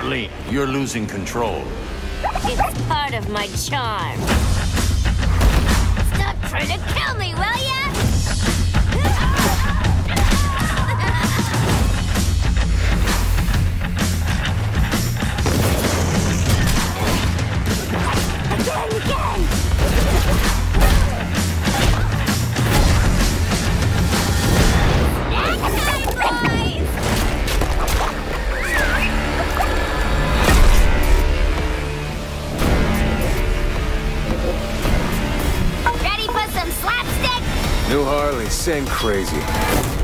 Harley, you're losing control. It's part of my charm. New Harley, same crazy.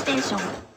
extension。